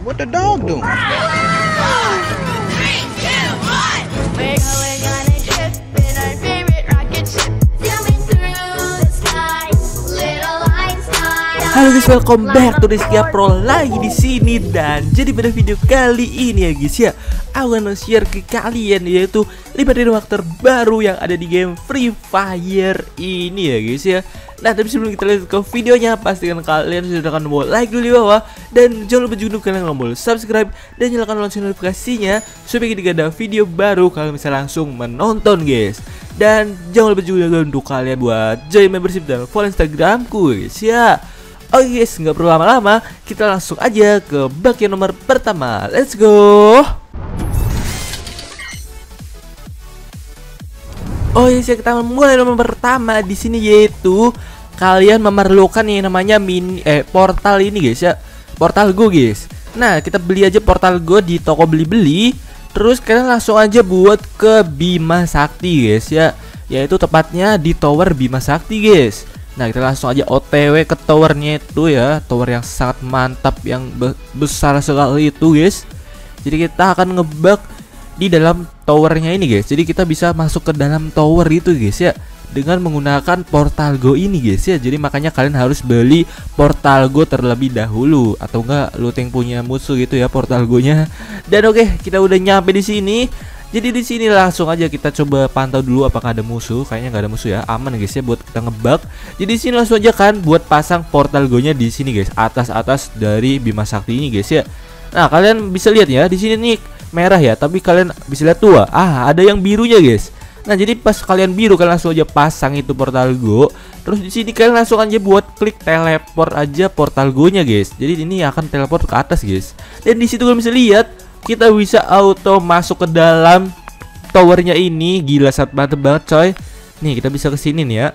What the dog doing? Halo guys, welcome back to Rizkia Pro lagi di sini dan jadi pada video kali ini ya guys ya, aku akan share ke kalian yaitu 5 rumah terbaru yang ada di game Free Fire ini ya guys ya. Nah tapi sebelum kita lihat ke videonya pastikan kalian sudah tekan tombol like dulu di bawah dan jangan lupa juga kalian tombol subscribe dan nyalakan lonceng notifikasinya supaya ketika ada video baru kalian bisa langsung menonton guys. Dan jangan lupa juga untuk kalian buat join membership dan follow Instagramku guys ya. Oke guys, nggak perlu lama-lama, kita langsung aja ke bagian nomor pertama. Let's go. Oh iya, kita mulai nomor pertama di sini yaitu kalian memerlukan yang namanya mini eh portal ini guys ya. Portal Go guys. Nah, kita beli aja portal Go di toko beli-beli. Terus kalian langsung aja buat ke Bima Sakti guys ya. Yaitu tepatnya di tower Bima Sakti guys. Nah, kita langsung aja OTW ke towernya itu ya, tower yang sangat mantap yang be besar sekali itu, guys. Jadi kita akan ngebug di dalam towernya ini, guys. Jadi kita bisa masuk ke dalam tower itu, guys ya, dengan menggunakan portal go ini, guys ya. Jadi makanya kalian harus beli portal go terlebih dahulu atau enggak looting punya musuh gitu ya portal go-nya. Dan oke, kita udah nyampe di sini. Jadi di sini langsung aja kita coba pantau dulu apakah ada musuh. Kayaknya nggak ada musuh ya. Aman guys ya buat kita ngebug. Jadi di sini langsung aja kan buat pasang portal go-nya di sini guys. Atas-atas dari Bima Sakti ini guys ya. Nah, kalian bisa lihat ya, di sini nih merah ya, tapi kalian bisa lihat tuh, ah ada yang birunya guys. Nah, jadi pas kalian biru kalian langsung aja pasang itu portal go. Terus di sini kalian langsung aja buat klik teleport aja portal go-nya guys. Jadi ini akan teleport ke atas guys. Dan di situ kalian bisa lihat kita bisa auto masuk ke dalam towernya ini gila saat mantep banget coy nih kita bisa ke sini nih ya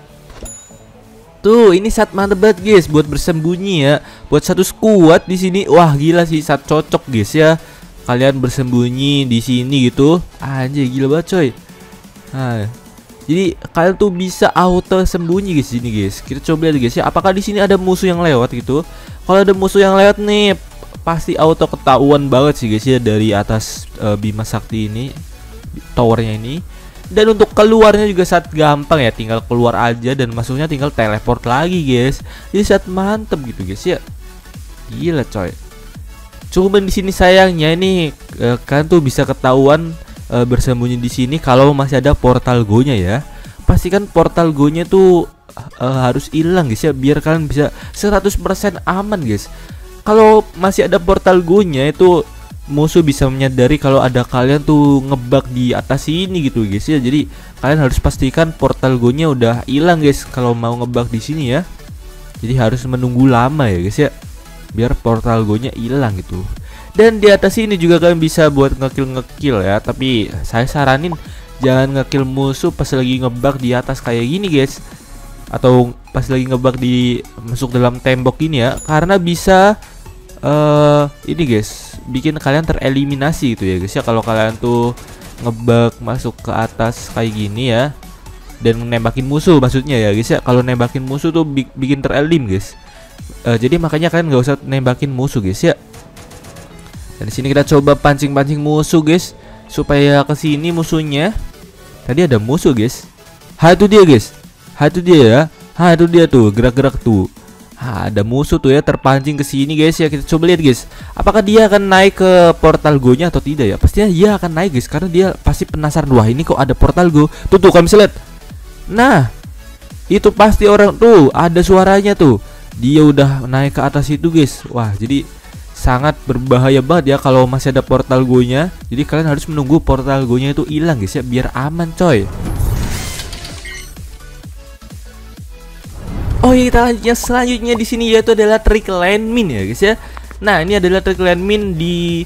tuh ini saat mantep banget guys buat bersembunyi ya buat satu squad di sini wah gila sih saat cocok guys ya kalian bersembunyi di sini gitu. Anjir gila banget coy. Nah jadi kalian tuh bisa auto sembunyi guys sini guys. Kita coba lihat guys ya. Apakah di sini ada musuh yang lewat gitu? Kalau ada musuh yang lewat nih pasti auto ketahuan banget sih guys ya dari atas uh, Bima Sakti ini towernya ini. Dan untuk keluarnya juga saat gampang ya tinggal keluar aja dan masuknya tinggal teleport lagi guys. Jadi saat mantep gitu guys ya. Gila coy cuman di sini sayangnya ini uh, kan tuh bisa ketahuan uh, bersembunyi di sini kalau masih ada portal go-nya ya pastikan portal go-nya tuh uh, harus hilang guys ya biar kalian bisa 100% aman guys kalau masih ada portal go-nya itu musuh bisa menyadari kalau ada kalian tuh ngebug di atas ini gitu guys ya. Jadi kalian harus pastikan portal go-nya udah hilang guys kalau mau ngebug di sini ya. Jadi harus menunggu lama ya guys ya. Biar portal go-nya hilang gitu. Dan di atas ini juga kalian bisa buat ngekill ngekill ya, tapi saya saranin jangan ngekill musuh pas lagi ngebug di atas kayak gini guys. Atau pas lagi ngebug di masuk dalam tembok ini ya, karena bisa uh, ini guys bikin kalian tereliminasi gitu ya guys ya kalau kalian tuh ngebug masuk ke atas kayak gini ya dan nembakin musuh maksudnya ya guys ya kalau nembakin musuh tuh bi bikin terelim guys uh, jadi makanya kalian nggak usah nembakin musuh guys ya dan di sini kita coba pancing-pancing musuh guys supaya ke sini musuhnya tadi ada musuh guys ha itu dia guys ha itu dia ya ha itu dia tuh gerak-gerak tuh Ha, ada musuh tuh ya terpancing ke sini guys ya. Kita coba lihat guys. Apakah dia akan naik ke portal go-nya atau tidak ya? Pastinya dia akan naik guys karena dia pasti penasaran wah ini kok ada portal go. Tuh tuh kalian bisa lihat. Nah, itu pasti orang tuh ada suaranya tuh. Dia udah naik ke atas itu guys. Wah, jadi sangat berbahaya banget ya kalau masih ada portal go-nya. Jadi kalian harus menunggu portal go-nya itu hilang guys ya biar aman coy. Oh iya kita lanjutnya selanjutnya di sini yaitu adalah trik landmin ya guys ya. Nah ini adalah trik landmin di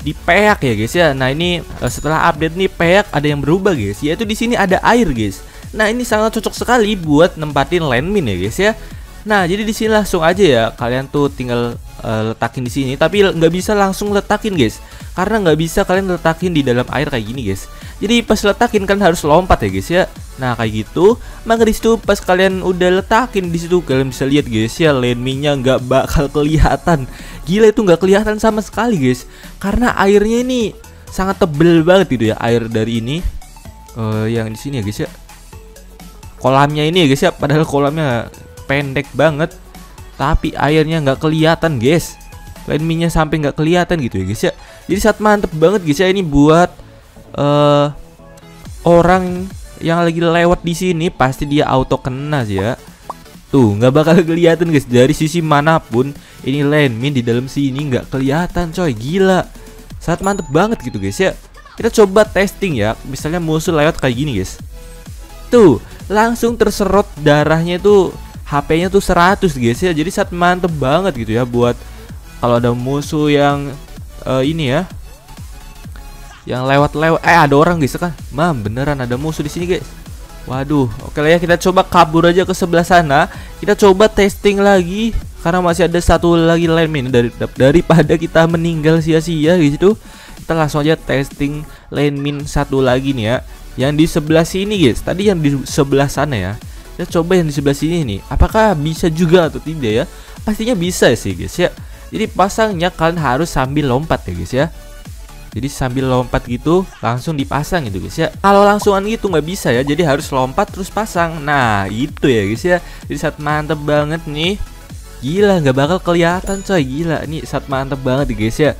di peak ya guys ya. Nah ini setelah update nih peak ada yang berubah guys. Yaitu di sini ada air guys. Nah ini sangat cocok sekali buat nempatin landmin ya guys ya. Nah jadi di sini langsung aja ya kalian tuh tinggal eh, letakin di sini. Tapi nggak bisa langsung letakin guys. Karena nggak bisa kalian letakin di dalam air kayak gini guys. Jadi pas letakin kan harus lompat ya guys ya. Nah kayak gitu. Maka di situ pas kalian udah letakin di situ kalian bisa lihat guys ya landmingnya nggak bakal kelihatan. Gila itu nggak kelihatan sama sekali guys. Karena airnya ini sangat tebel banget gitu ya air dari ini. Eh, yang di sini ya guys ya. Kolamnya ini ya guys ya. Padahal kolamnya pendek banget tapi airnya nggak kelihatan guys. Landmingnya sampai nggak kelihatan gitu ya guys ya. Jadi saat mantep banget guys ya. Ini buat eh orang yang lagi lewat di sini pasti dia auto kena sih ya. Tuh nggak bakal kelihatan guys. Dari sisi mana pun ini landmine di dalam sini nggak kelihatan coy. Gila. Saat mantep banget gitu guys ya. Kita coba testing ya. Misalnya musuh lewat kayak gini guys. Tuh langsung terserot darahnya itu HP-nya tuh 100 guys ya jadi saat mantep banget gitu ya buat kalau ada musuh yang eh, ini ya yang lewat-lewat eh ada orang guys kan? Mam beneran ada musuh di sini guys. Waduh oke lah ya kita coba kabur aja ke sebelah sana. Kita coba testing lagi karena masih ada satu lagi landmine dari daripada kita meninggal sia-sia gitu kita langsung aja testing landmine satu lagi nih ya yang di sebelah sini guys. Tadi yang di sebelah sana ya kita coba yang di sebelah sini nih. Apakah bisa juga atau tidak ya? Pastinya bisa sih guys ya. Jadi pasangnya kalian harus sambil lompat ya guys ya. Jadi sambil lompat gitu langsung dipasang gitu guys ya. Kalau langsungan gitu nggak bisa ya jadi harus lompat terus pasang. Nah itu ya guys ya. Jadi saat mantep banget nih. Gila nggak bakal kelihatan coy. Gila nih saat mantep banget nih guys ya.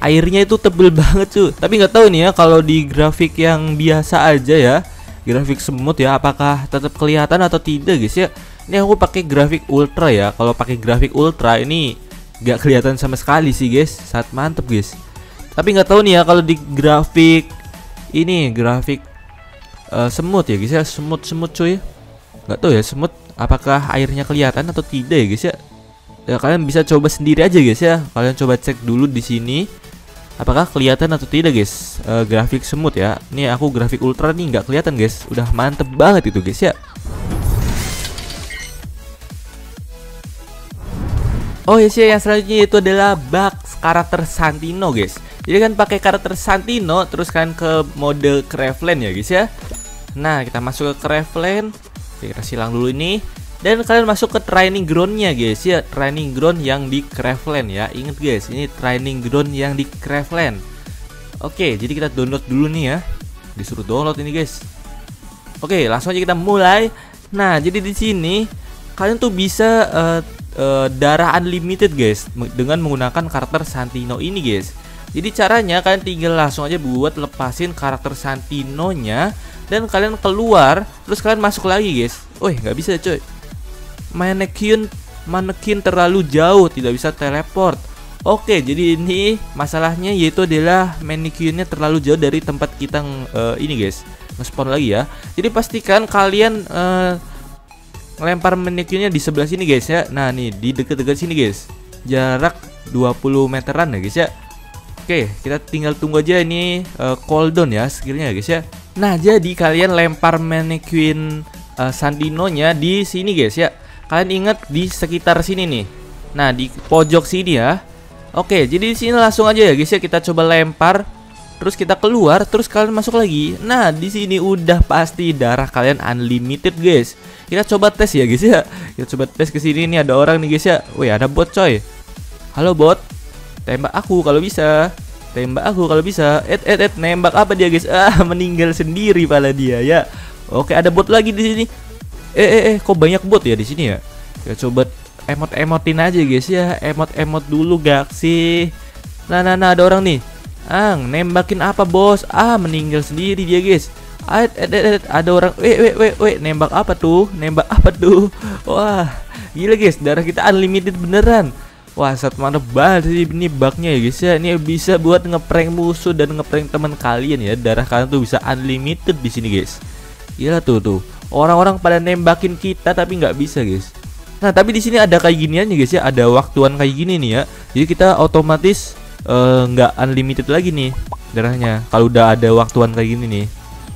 Airnya itu tebel banget cuy tapi nggak tahu nih ya kalau di grafik yang biasa aja ya grafik semut ya apakah tetap kelihatan atau tidak guys ya? Ini aku pakai grafik ultra ya. Kalau pakai grafik ultra ini nggak kelihatan sama sekali sih guys. Saat mantep guys. Tapi nggak tahu nih ya kalau di grafik ini grafik eh, semut ya guys ya. Semut semut cuy. Nggak tahu ya semut apakah airnya kelihatan atau tidak ya guys ya? Ya kalian bisa coba sendiri aja guys ya. Kalian coba cek dulu di sini apakah kelihatan atau tidak guys Eh, grafik semut ya ini aku grafik ultra nih nggak kelihatan guys udah mantep banget itu guys ya Oh yes ya, yang selanjutnya itu adalah bug karakter Santino guys. Jadi kan pakai karakter Santino terus kan ke mode Craveland ya guys ya. Nah kita masuk ke Craveland, Oke, kita silang dulu ini. Dan kalian masuk ke training groundnya guys ya, training ground yang di Craveland ya. Ingat guys, ini training ground yang di Craveland. Oke, jadi kita download dulu nih ya. Disuruh download ini guys. Oke, langsung aja kita mulai. Nah, jadi di sini kalian tuh bisa eh, eh, darah unlimited guys dengan menggunakan karakter Santino ini guys. Jadi caranya kalian tinggal langsung aja buat lepasin karakter Santinonya dan kalian keluar terus kalian masuk lagi guys. Woi, nggak bisa coy. Mannequin mannequin terlalu jauh tidak bisa teleport. Oke, jadi ini masalahnya yaitu adalah mannequinnya terlalu jauh dari tempat kita eh, ini guys. Nge-spawn lagi ya. Jadi pastikan kalian eh, ngelempar mannequinnya di sebelah sini guys ya. Nah, nih di deket-deket sini guys. Jarak 20 meteran ya guys ya. Oke, kita tinggal tunggu aja ini eh, cooldown ya skillnya ya guys ya. Nah, jadi kalian lempar mannequin eh, Sandinonya di sini guys ya. Kalian ingat di sekitar sini nih. Nah, di pojok sini ya. Oke, jadi di sini langsung aja ya guys ya kita coba lempar terus kita keluar terus kalian masuk lagi. Nah, di sini udah pasti darah kalian unlimited guys. Kita coba tes ya guys ya. Kita coba tes ke sini nih ada orang nih guys ya. Wih, ada bot coy. Halo bot. Tembak aku kalau bisa. Tembak aku kalau bisa. Et et et nembak apa dia guys? Ah, meninggal sendiri pala dia ya. Oke, ada bot lagi di sini. Eh eh eh, kok banyak bot ya di sini ya? Kita coba emot-emotin aja guys ya. Emot-emot dulu gak sih? Nah, nah, nah ada orang nih. Ang, nembakin apa bos? Ah, meninggal sendiri dia guys. Et, et, et, ada orang. Weh, weh, weh, weh, nembak apa tuh? Nembak apa tuh? Wah, gila guys, darah kita unlimited beneran. Wah, saat mana banget sih ini bugnya ya guys ya. Ini bisa buat ngeprank musuh dan ngeprank teman kalian ya. Darah kalian tuh bisa unlimited di sini guys. Gila tuh tuh. Orang-orang pada nembakin kita tapi nggak bisa guys. Nah, tapi di sini ada kayak giniannya guys ya. Ada waktuan kayak gini nih ya. Jadi kita otomatis eh, nggak unlimited lagi nih darahnya. Kalau udah ada waktuan kayak gini nih.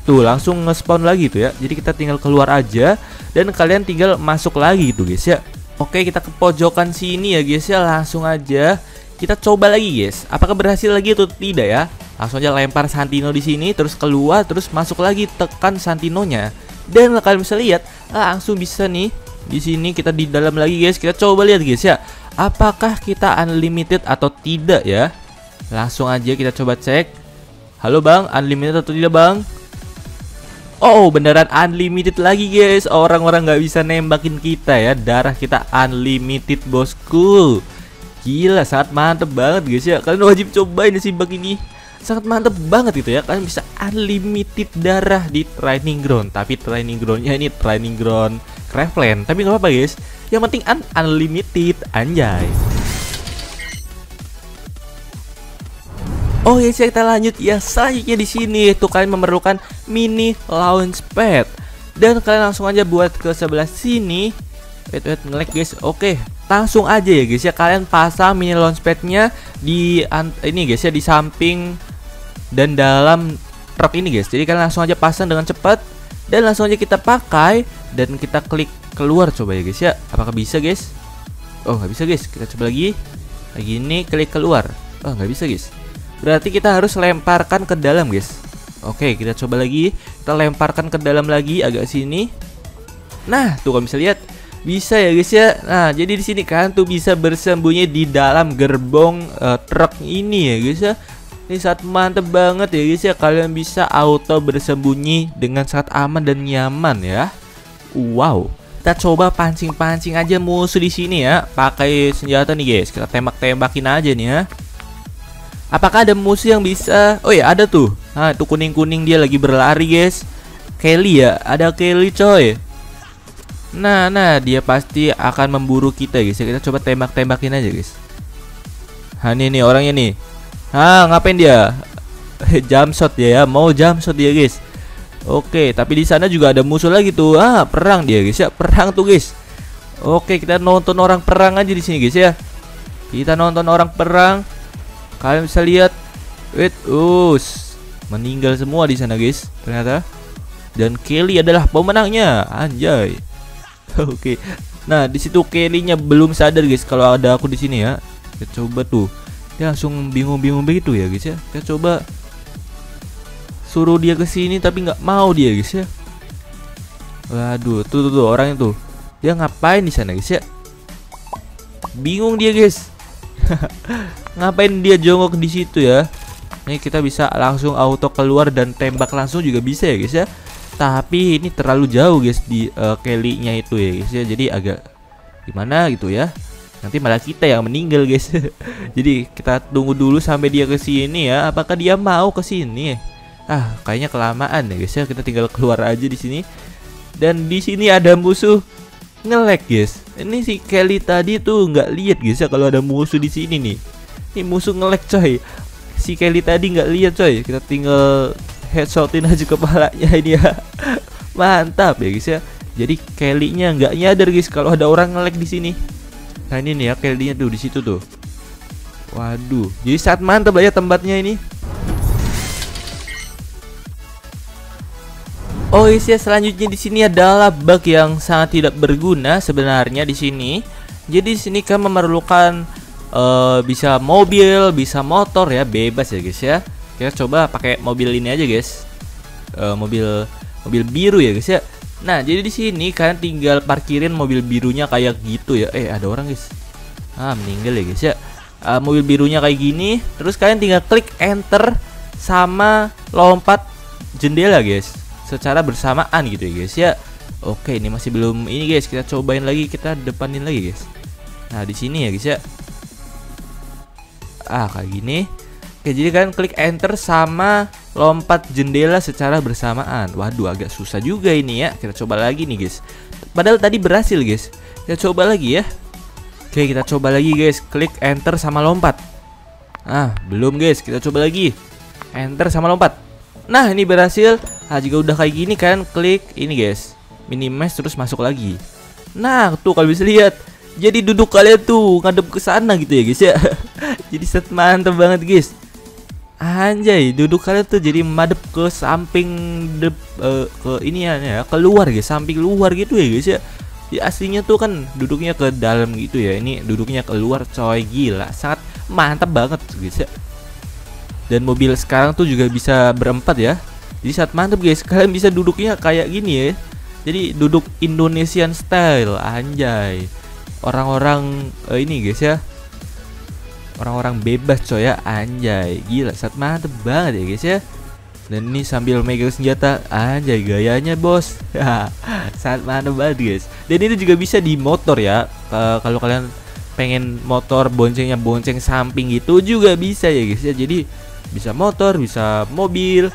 Tuh, langsung nge-spawn lagi tuh ya. Jadi kita tinggal keluar aja dan kalian tinggal masuk lagi gitu guys ya. Oke, kita ke pojokan sini ya guys ya. Langsung aja kita coba lagi guys. Apakah berhasil lagi atau tidak ya? Langsung aja lempar Santino di sini, terus keluar, terus masuk lagi tekan Santinonya. Dan kalian bisa lihat, langsung bisa nih di sini kita di dalam lagi guys. Kita coba lihat guys ya. Apakah kita unlimited atau tidak ya? Langsung aja kita coba cek. Halo bang, unlimited atau tidak bang? Oh beneran unlimited lagi guys Orang-orang nggak bisa nembakin kita ya Darah kita unlimited bosku Gila sangat mantep banget guys ya Kalian wajib cobain sih bug ini Sangat mantep banget gitu ya. Kalian bisa unlimited darah di training ground. Tapi training groundnya ini training ground Craftland Tapi nggak apa-apa guys. Yang penting un unlimited Anjay. Oh ya kita lanjut. Ya selanjutnya di sini itu kalian memerlukan mini launchpad dan kalian langsung aja buat ke sebelah sini. Wait wait ngelag guys. Oke langsung aja ya guys ya. Kalian pasang mini launchpadnya di ini guys ya di samping dan dalam truk ini guys. Jadi kalian langsung aja pasang dengan cepat dan langsung aja kita pakai dan kita klik keluar coba ya guys ya. Apakah bisa guys? Oh nggak bisa guys. Kita coba lagi. Lagi ini klik keluar. Oh nggak bisa guys. Berarti kita harus lemparkan ke dalam guys Oke kita coba lagi Kita lemparkan ke dalam lagi agak sini Nah tuh kalau bisa lihat Bisa ya guys ya Nah jadi di sini kan tuh bisa bersembunyi di dalam gerbong uh, truk ini ya guys ya Ini sangat mantep banget ya guys ya. Kalian bisa auto bersembunyi dengan sangat aman dan nyaman ya. Wow. Kita coba pancing-pancing aja musuh di sini ya. Pakai senjata nih guys. Kita tembak-tembakin aja nih ya. Apakah ada musuh yang bisa? Oh ya ada tuh. Nah itu kuning-kuning dia lagi berlari guys. Kelly ya? Ada Kelly coy. Nah nah dia pasti akan memburu kita guys. Ya Kita coba tembak-tembakin aja guys. Nah ini nih orangnya nih Ah ngapain dia Jump shot dia ya Mau jump shot dia guys Oke tapi di sana juga ada musuh lagi tuh Ah perang dia guys ya Perang tuh guys Oke kita nonton orang perang aja di sini guys ya Kita nonton orang perang Kalian bisa lihat, wait, us, meninggal semua di sana guys. Ternyata. Dan Kelly adalah pemenangnya, anjay. Oke. Nah di situ Kelly-nya belum sadar guys kalau ada aku di sini ya. Kita coba tuh. Dia langsung bingung-bingung begitu ya guys ya. Kita coba suruh dia ke sini tapi nggak mau dia guys ya. Waduh, tuh tuh, tuh orang itu. Dia ngapain di sana guys ya? Bingung dia guys. Ngapain dia jongkok di situ ya? Ini kita bisa langsung auto keluar dan tembak langsung juga bisa ya guys ya. Tapi ini terlalu jauh guys di uh, Kelly-nya itu ya guys ya. Jadi agak gimana gitu ya. Nanti malah kita yang meninggal guys. Jadi kita tunggu dulu sampai dia ke sini ya. Apakah dia mau ke sini? Ah, kayaknya kelamaan ya guys ya. Kita tinggal keluar aja di sini. Dan di sini ada musuh ngelek guys. Ini si Kelly tadi tuh nggak lihat guys ya kalau ada musuh di sini nih. Ini musuh ngelek coy. Si Kelly tadi nggak lihat coy. Kita tinggal headshotin aja kepalanya ini ya. Mantap ya guys ya. Jadi Kelly-nya nggak nyadar guys kalau ada orang ngelek di sini. Nah ini nih ya Kelly-nya tuh di situ tuh. Waduh, jadi saat mantap lah ya tempatnya ini. Oh isi selanjutnya di sini adalah bug yang sangat tidak berguna sebenarnya di sini. Jadi di sini kan memerlukan uh, bisa mobil, bisa motor ya, bebas ya guys ya. Kita coba pakai mobil ini aja guys. Uh, mobil mobil biru ya guys ya. Nah, jadi di sini kalian tinggal parkirin mobil birunya kayak gitu ya. Eh, ada orang guys. Ah, meninggal ya guys ya. Uh, mobil birunya kayak gini, terus kalian tinggal klik enter sama lompat jendela guys secara bersamaan gitu ya guys ya. Oke, ini masih belum ini guys, kita cobain lagi, kita depanin lagi guys. Nah, di sini ya guys ya. Ah, kayak gini. Oke, jadi kalian klik enter sama lompat jendela secara bersamaan. Waduh, agak susah juga ini ya. Kita coba lagi nih guys. Padahal tadi berhasil guys. Kita coba lagi ya. Oke, kita coba lagi guys. Klik enter sama lompat. Ah, belum guys. Kita coba lagi. Enter sama lompat. Nah, ini berhasil. Nah, jika udah kayak gini kalian klik ini guys. Minimize terus masuk lagi. Nah, tuh kalau bisa lihat. Jadi duduk kalian tuh ngadep ke sana gitu ya guys ya. jadi set mantep banget guys. Anjay, duduk kalian tuh jadi madep ke samping dep, uh, ke ini ya, ya, keluar guys, samping luar gitu ya guys ya. Di aslinya tuh kan duduknya ke dalam gitu ya. Ini duduknya keluar coy gila. Sangat mantap banget guys ya. Dan mobil sekarang tuh juga bisa berempat ya. Jadi sangat mantap guys. Kalian bisa duduknya kayak gini ya. Jadi duduk Indonesian style anjay. Orang-orang eh, ini guys ya. Orang-orang bebas coy ya. Anjay. Gila sangat mantap banget ya guys ya. Dan ini sambil megang senjata. Anjay gayanya bos. Sangat mantap banget guys. Dan itu juga bisa di motor ya. Kalau kalian pengen motor boncengnya bonceng samping gitu juga bisa ya guys ya. Jadi bisa motor, bisa mobil.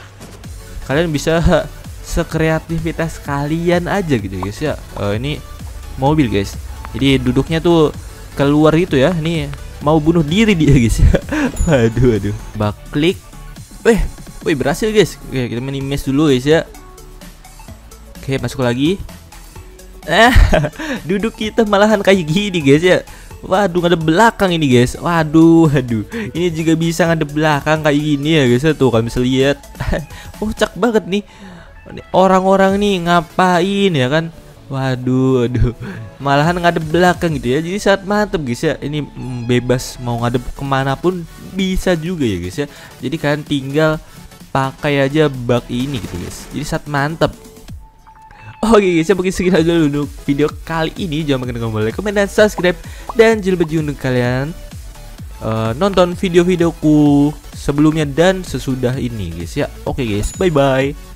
Kalian bisa sekreativitas kalian aja gitu guys ya. Eh, Ini mobil guys. Jadi duduknya tuh keluar gitu ya. Ini mau bunuh diri dia guys. Waduh waduh. Bak klik Eh Wih berhasil guys. Oke kita minimis dulu guys ya. Oke masuk lagi. Eh Duduk kita malahan kayak gini guys ya. Waduh ada belakang ini guys. Waduh Waduh. Ini juga bisa ngadep belakang kayak gini ya guys ya. Tuh kalian bisa lihat. Kocak banget nih. Orang-orang nih ngapain ya kan Waduh, waduh, malahan ngadep belakang gitu ya. Jadi saat mantep guys ya. Ini mm, bebas mau ngadep ke mana pun bisa juga ya guys ya. Jadi kalian tinggal pakai aja bug ini gitu guys. Jadi saat mantep. Oke guys, ya mungkin segitu aja dulu untuk video kali ini. Jangan lupa like, komen, dan subscribe. Dan jangan lupa untuk kalian eh, nonton video-videoku sebelumnya dan sesudah ini guys ya. Oke guys, bye bye.